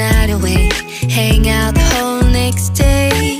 night away. Hang out the whole next day.